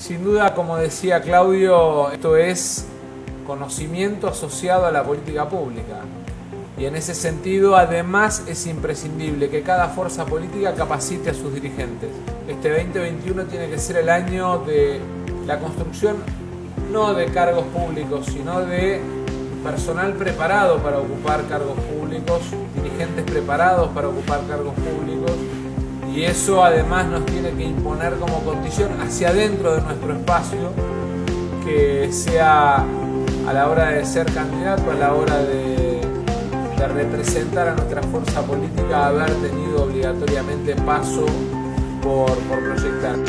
Sin duda, como decía Claudio, esto es conocimiento asociado a la política pública. Y en ese sentido, además, es imprescindible que cada fuerza política capacite a sus dirigentes. Este 2021 tiene que ser el año de la construcción no de cargos públicos, sino de personal preparado para ocupar cargos públicos, dirigentes preparados para ocupar cargos públicos y eso además nos tiene que imponer como condición hacia adentro de nuestro espacio que sea a la hora de ser candidato, a la hora de, de representar a nuestra fuerza política, haber tenido obligatoriamente paso por, por proyectar.